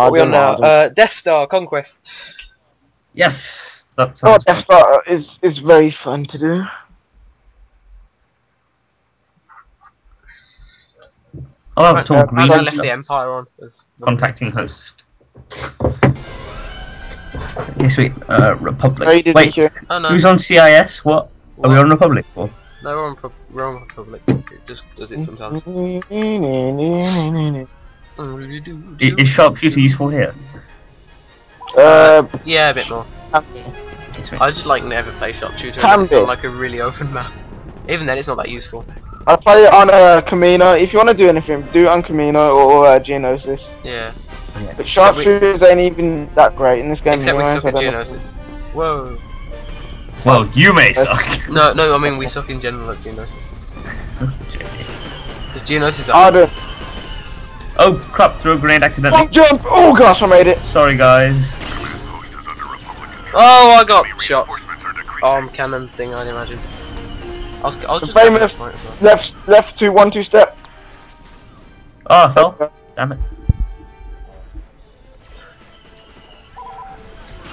What are we on now? Uh, Death Star Conquest. Yes, that Oh, sounds Death Star is is very fun to do. I'll have Right, Tom Green and I and left the. Empire on. as- contacting host. Okay, sweet. Uh, Republic. Very did Wait, you? Oh no, who's on CIS? What? Are we What? on Republic? Or? no, we're on, Pro- we're on Republic. It just does it sometimes. I- Is sharpshooter useful here? Uh, Yeah, a bit more. Okay, sweet. I just like never play sharpshooter. Can on be. like a really open map. Even then, it's not that useful. I'll play it on uh, Kamino. If you want to do anything, do it on Kamino or uh, Geonosis. Yeah. But sharpshooters ain't even that great in this game Except we anyway. suck so at I. Geonosis. Whoa. Well, you may suck. No, no, I mean we suck in general at Geonosis. Because Geonosis I are... don't. oh crap! Throw a grenade accidentally. Jump, jump! Oh gosh, I made it. Sorry, guys. Oh, I got shot. Arm cannon thing, I'd imagine. I was, I was The just having famous- a fight as well. Left, left two, one, two step. Oh, I fell. Damn it.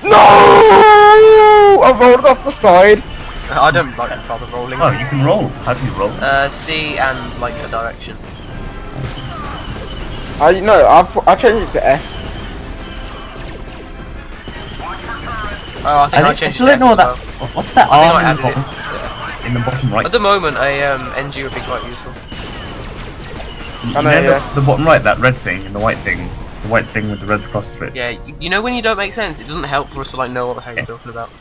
No! I rolled off the side. I don't like the father rolling. Oh, you can roll. How do you roll? Uh, C and like a direction. I no, I I changed it to F. Oh, I think I, I, changed it don't know what that. well. What's that arm in the bottom? Yeah. In the bottom right. At the moment, a um, NG would be quite useful. You I know, know yeah. the, the bottom right, that red thing and the white thing, the white thing with the red cross through it. Yeah, you, you know when you don't make sense, it doesn't help for us to like know what the hell you're talking about.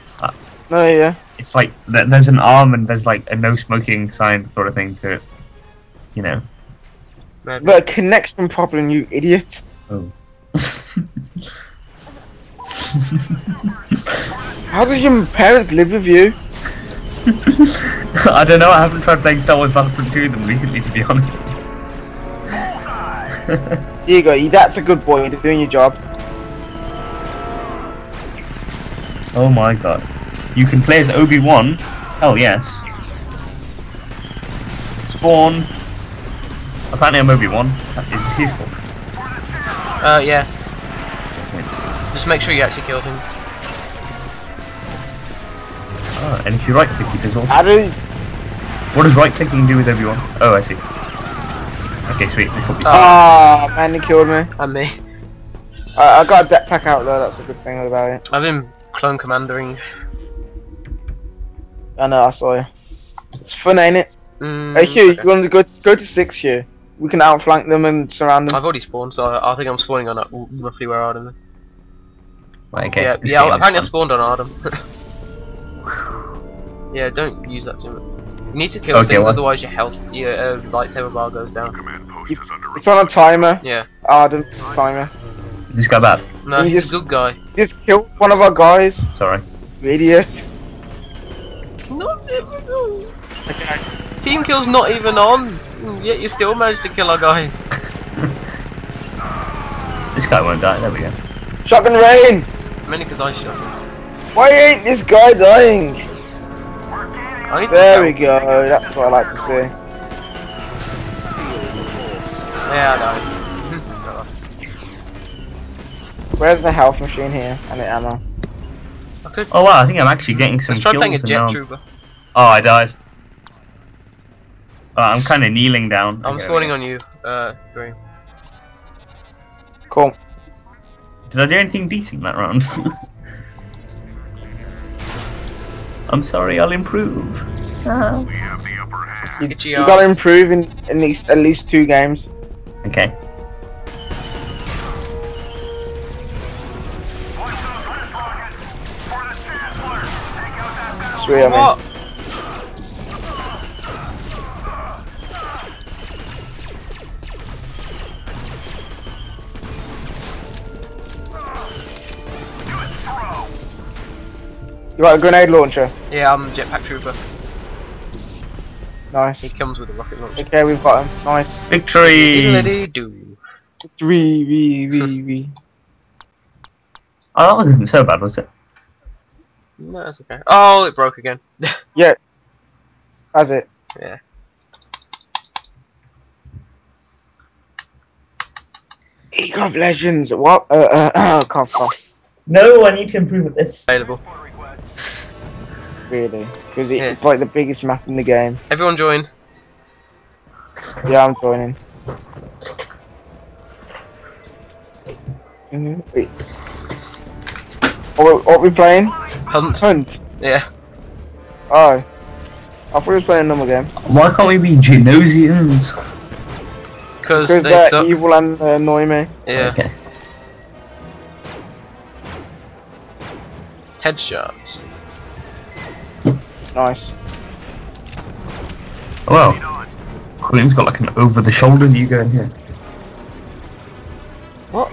No, yeah. It's like there's an arm and there's like a no smoking sign sort of thing to it. You know. Maybe. But connection problem, you idiot. Oh. How does your parents live with you? I don't know. I haven't tried playing Star Wars Battlefront 2 with them recently, to be honest. Here you go. you- That's a good boy. You're doing your job. oh my god. You can play as Obi Wan. Hell yes. Spawn. Apparently I'm Obi Wan. Is this useful? Uh, yeah. Just make sure you actually kill things. Ah, and if you right click, it does also. How do? What does right clicking do with everyone? Oh, I see. Okay, sweet. This will be. Oh. Ah, man, he killed me. And me. I, I got a backpack out though. That's a good thing about it. I've been clone commandering. I know. I saw you. It's fun, ain't it? Mm, Hey, Hugh, okay. you want to go go to six here? We can outflank them and surround them. I've already spawned, so I, I think I'm spawning on uh, roughly where Arden is. Right, okay. yeah, this yeah. game is Apparently I spawned on Arden. yeah, don't use that too much. You need to kill Okay, things, what? otherwise your health, your uh, lightsaber bar goes down. It's on a timer. Yeah. Arden timer. Is this guy bad? No, You he's a just- good guy. Just killed one of our guys. Sorry. Idiot. It's not difficult. Team kill's not even on, yet you still managed to kill our guys. This guy won't die. There we go. Shotgun rain. Mainly because I shot him. Why ain't this guy dying? I need There some we go. That's what I like to see. Yeah, I know. Where's the health machine here and the ammo? I. Oh wow, I think I'm actually getting some Let's try playing a kills and jet now- trooper. Oh, I died. Uh, I'm kind of kneeling down. I'm Okay, spawning on you, uh, Green. Cool. Did I do anything decent that round? I'm sorry, I'll improve. Ah. You, Itchy you arm. gotta improve in at least at least two games. Okay. Three, I mean. What? You got a grenade launcher. Yeah, I'm jetpack trooper. Nice. He comes with a rocket launcher. Okay, we've got him. Nice. Victory! Diddly do. Three, V, V, V. Oh, that wasn't so bad, was it? No, that's okay. Oh, it broke again. Yeah. Has it? Yeah. League of Legends. What? Uh, uh, uh cough, cough. No, I need to improve at this. Available. Really? Because Yeah. it's like the biggest map in the game. Everyone join. Yeah, I'm joining. Mm -hmm. Wait. What, what we playing? Hunt. Hunt. Yeah. Oh. I thought we were playing another game. Why can't we be Geonosians? Because Because they they're suck. evil and uh, annoy me. Yeah. Okay. Headshots. Nice. Oh, well. Queen's got like an over the shoulder you go in here. What?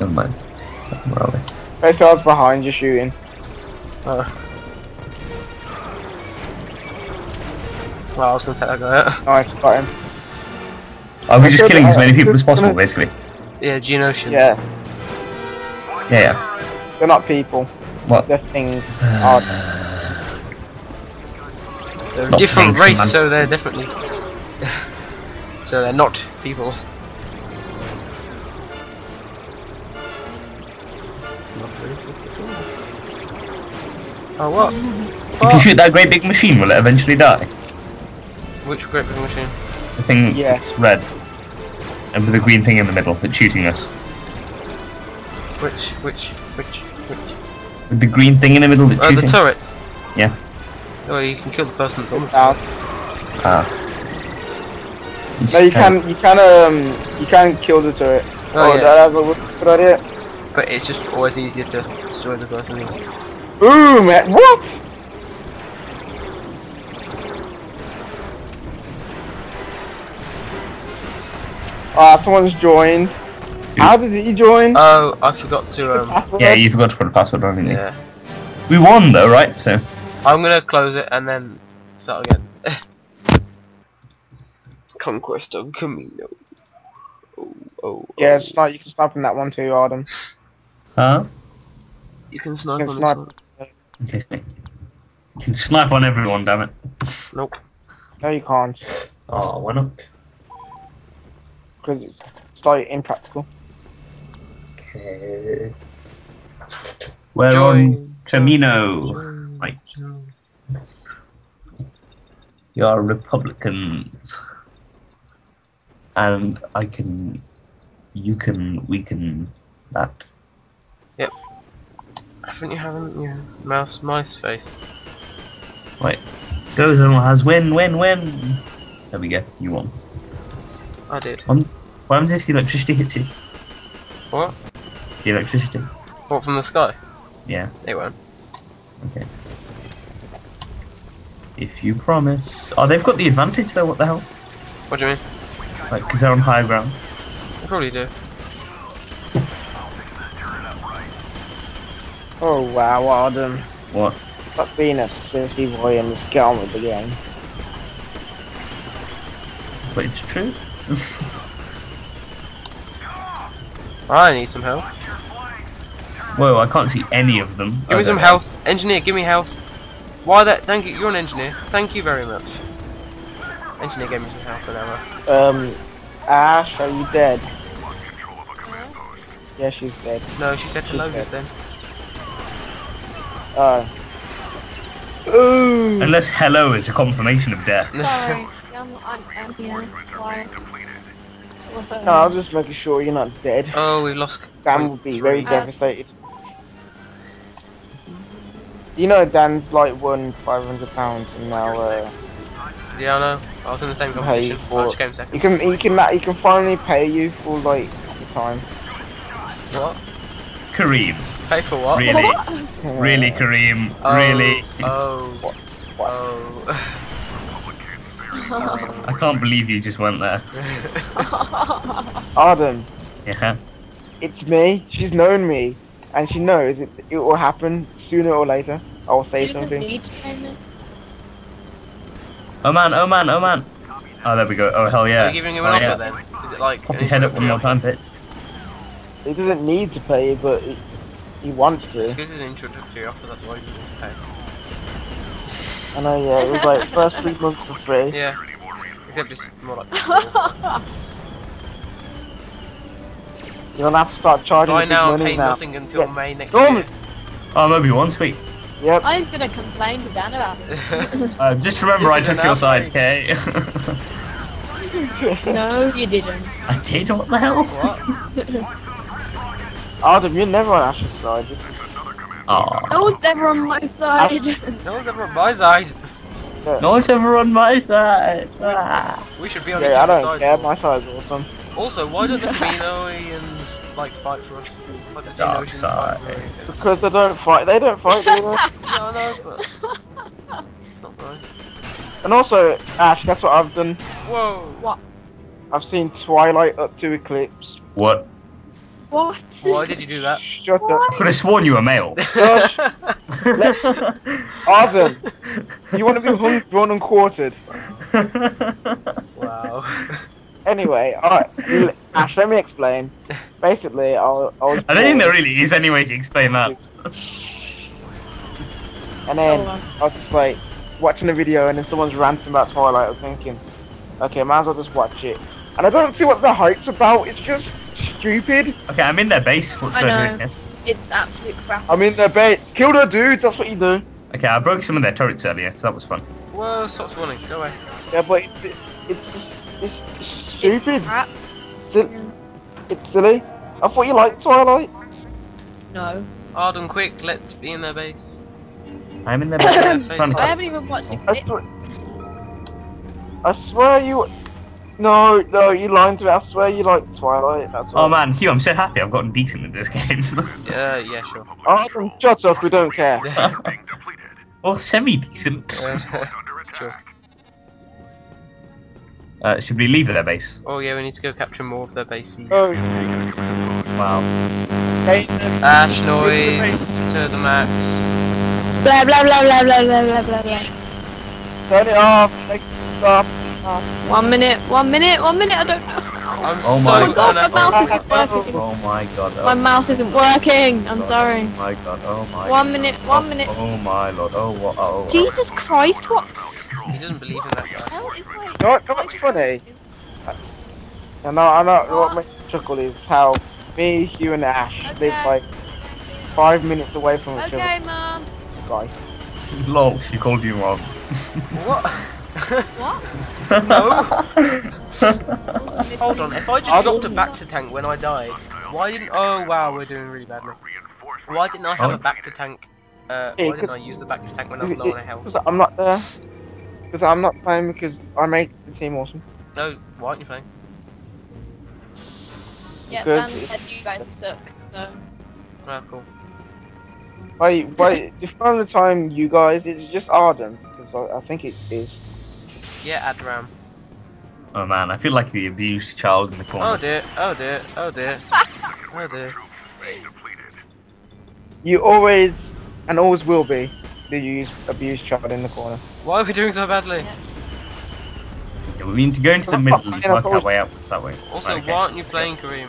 Never mind. Where are we? Basically, I was behind you shooting. Oh. Well, I was gonna take that guy out. Nice, got him. Are we I just said, killing as many people as possible, gonna- basically? Yeah, Geonosians. Yeah, Yeah, yeah. they're not people. What? They're things. They're a different race, man. so they're definitely. so they're not people. It's not racist at all. Oh, what? If you What? shoot that great big machine, will it eventually die? Which great big machine? The thing Yeah. that's red. And with the green thing in the middle that's shooting us. Which, which, which, which? With the green thing in the middle that's Oh, the turret. Yeah. Oh, you can kill the person that's on the down. turret. Ah. No, you can, you can, um, you can kill the turret. Oh, Oh, yeah. that's a good good idea. But it's just always easier to destroy the person. who's- Boom! man, What? Ah, someone's joined. How did he join? Oh, I forgot to, um, Yeah, you forgot to put a password on, didn't you? yeah. We won though, right? So I'm gonna close it and then start again. Conquest of Kamino. Oh, oh, Yeah, oh. it's not. You can snipe on that one too, Arden. Huh? You can snipe You can on snipe. this one. Okay. You can snipe on everyone, damn it. Nope. No, you can't, Oh, why not? because it's, it's like impractical. Okay. We're Join, on Kamino. Join, Right. You're Republicans. And I can you can we can that. Yep. Haven't you haven't you? Mouse mice face. Wait. Goes on has win, win, win. There we go, you won. I did. What what happens if the electricity hits you? What? The electricity. What from the sky? Yeah, It won't. okay. If you promise. Oh, they've got the advantage though, what the hell? What do you mean? Like, because they're on higher ground. They probably do. Oh wow, Arden. What? Stop being a sissy boy and just get on with the game. But it's true. I need some help. Whoa, I can't see any of them. Give Oh, me some there health. Engineer, give me health. Why that? Thank you. You're an engineer. Thank you very much. Engineer gave me some half an hour. Um, Ash, are you dead? Yeah, she's dead. No, she said hello just then. Oh. Ooh. Unless hello is a confirmation of death. Sorry, I'm, I'm, I'm here. Why? No, I was just making sure you're not dead. Oh, we lost. Dan would be very three. devastated. You know Dan's like won five hundred pounds and now uh, Yeah, I know. I was in the same Hey, competition. I for- just came he second. can he can he can finally pay you for like the time. What? Kareem. Pay for what? Really? Uh, Really, Kareem? Oh, Really? Oh. What? Oh. I can't believe you just went there. Arden, Yeah. it's me. She's known me, and she knows it. It will happen sooner or later. I'll say She something. need to pay me. Oh man, oh man, oh man. Oh, there we go. Oh, hell yeah. Are you giving him oh, an yeah. offer then? Is it like? Pop your head up one more introductory time, bitch. He doesn't need to pay, but he, he wants offer? It's to. because it's an introductory offer, that's why you need to pay. I know. Yeah, it was like first three months for free. Yeah. Except it's more like. You're gonna have to start charging By the big now, money pay now. nothing until Yeah. May next Norman. year. Oh, maybe one sweet. Yep. I'm gonna complain to Dan about it. Uh, just remember, I took your side, okay? no, you didn't. I did. What the hell? what? Adam, you're never on Ash's side. Aw. No one's ever on my side. No one's ever on my side. No one's ever on my side. We should be on each Yeah, I other's don't side. care. My side's awesome. Also, why don't the Geonosians like fight for us? Like the Dark Geonosians side. fight for us? Because they don't fight. They don't fight. Do they? Yeah, I know, but it's not nice. and also, Ash, guess what I've done? Whoa. what? I've seen Twilight up to Eclipse. What? What? Why did you do that? Shut up. I could have sworn you were male. Josh, Arden, you want to be hung, drawn, and quartered? wow. Anyway, alright. Ash, let me explain. Basically, I, was- I was. I don't think there really is any way to explain that. And then Oh. I was just like watching a video, and then someone's ranting about Twilight. I was thinking, okay, might as well just watch it. And I don't see what the hype's about. It's just stupid. Okay, I'm in their base. What's I their know. It's absolute crap. I mean, they're bait. Kill the dudes. That's what you do. Okay, I broke some of their turrets earlier, so that was fun. Whoa, stop spawning. Go away. Yeah, but it's it's it's, it's It's stupid. crap. It's, it's silly. I thought you liked Twilight. No. Arden, quick, let's be in their base. I'm in their base. I haven't even watched I, it. swear, I swear you. No, no, you lied to me. I swear you like Twilight. That's. Oh man, Hugh, I'm so happy I've gotten decent at this game. Yeah, yeah, sure. Arden, shut up. We don't care. or semi-decent. Uh, should we leave their base? Oh yeah, we need to go capture more of their bases. Oh. Wow. Okay, Ash noise to the max. Blah blah blah blah blah blah blah blah. Turn it off. Make it stop. One minute. One minute. One minute. I don't know. I'm oh so my god, my mouse isn't working. Oh my god. Oh. My mouse isn't working. I'm god, sorry. Oh my god. Oh my. One god. minute. One minute. Oh, oh my lord. Oh what? Oh. Jesus Christ! What? He doesn't believe in that guy hell is like? You know what, you funny? I know, I know what makes me chuckle is how me, you, and Ash live like five minutes away from each other. Okay, mum. other. Guy. Lol, she called you mom. What? What? no. Hold on. If I just I'll- dropped a bacta tank when I died, why didn't? Oh wow, we're doing really badly. Why didn't I have Oh. a bacta tank? Uh, why didn't I use the bacta tank when I was low on health? I'm not there. Because I'm not playing because I made the team awesome. No, why aren't you playing? Yeah, Good. Dan said you guys suck. So. Oh, cool. By by the time you guys, it's just Arden because I, I think it is. Yeah, Adram. Oh man, I feel like the abused child in the corner. Oh dear, oh dear, oh dear. Oh dear. You always and always will be the used abuse child in the corner. Why are we doing so badly? Yeah, we need to go into the middle and yeah, work of our way outwards that way. Also, Okay. why aren't you playing Kareem?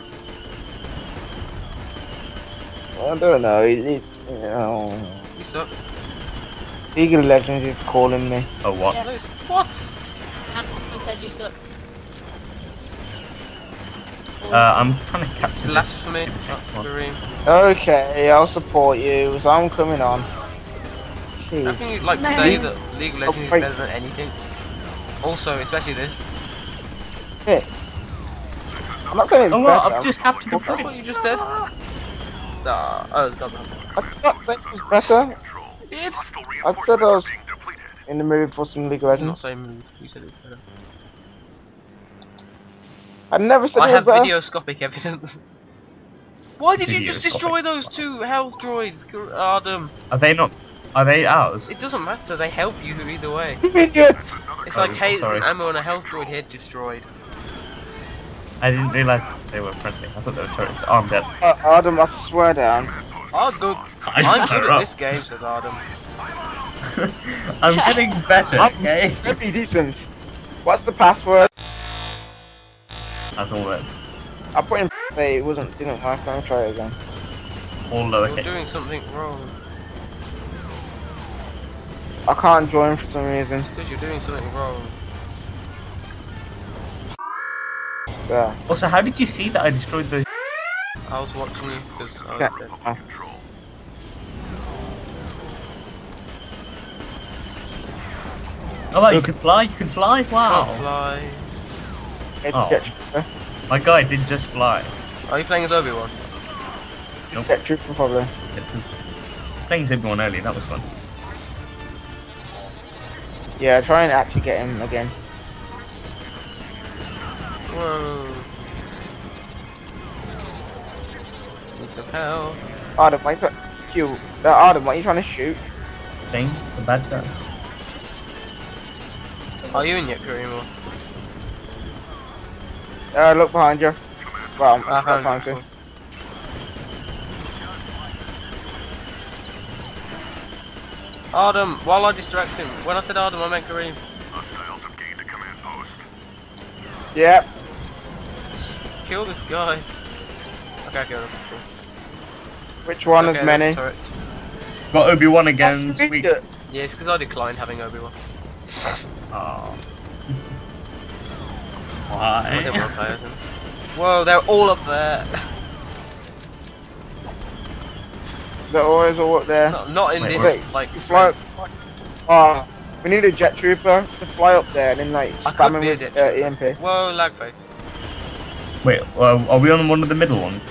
I don't know. It, it, oh. You suck. League of Legends is calling me. Oh what? Yeah. What? Dan said you suck. Uh, I'm trying to capture this. Blasphemy. ship. Kareem. Okay, I'll support you. So I'm coming on. I Jeez. think you'd like to No. say that League of Legends is better than anything. Also, especially this. Shit. I'm not going it's Oh, better. well, I've just captured the That's project. what you just said. Nah, oh, it's not that. I'm not saying it's better. You did. I said I was in the mood for some League of I'm not Legends. saying move. You said it was better. I never said I it have was better. videoscopic evidence. Why did you just destroy those two health droids, Gar- Adam? Are they not? Are they ours? It doesn't matter, they help you either way. Idiot! It's like, hey, there's sorry. an ammo and a health droid here destroyed. I didn't realise they were friendly. I thought they were turrets. Oh, I'm dead. Uh, Adam, I swear down. Oh, good. I I'm good at this game, says Adam. I'm getting better, I'm okay? very decent. What's the password? That's all that's I put in say it wasn't didn't work. Let me try it again. all You're lowercase. doing something wrong. I can't join for some reason. Because you're doing something wrong. There. Also, how did you see that I destroyed those? I was watching you because I was Okay. dead. Oh. Oh, wow, you can fly. You can fly. Can't Wow. fly. Oh. My guy did just fly. Are you playing as Obi-Wan? Nope. Jet Trooper probably. It's playing everyone earlier. That was fun. Yeah, try and actually get him again. Whoa. Need some help. Adam, why you try- Q, uh, Adam, what are you trying to shoot? Thing, the bad guy. Are you in yet, Kareem? Or? Uh, look behind you. Well, I'm I not trying you. to. Adam, while I distract him, when I said Adam, I meant Kareem. Yep. Kill this guy. Okay, I killed him. Cool. Which one okay, is there's a many? turret. Got Obi Wan again. That's Sweet. good. Yeah, it's because I declined having Obi-Wan. Oh. I didn't want to Why? play as him. Whoa, they're all up there. They're always all up there. not, not in Wait, this, wait. like, You fly strength. Oh, we need a jet trooper to fly up there and then like I spam him with jet uh, trooper. EMP. Whoa, lag face. Wait, well, are we on one of the middle ones?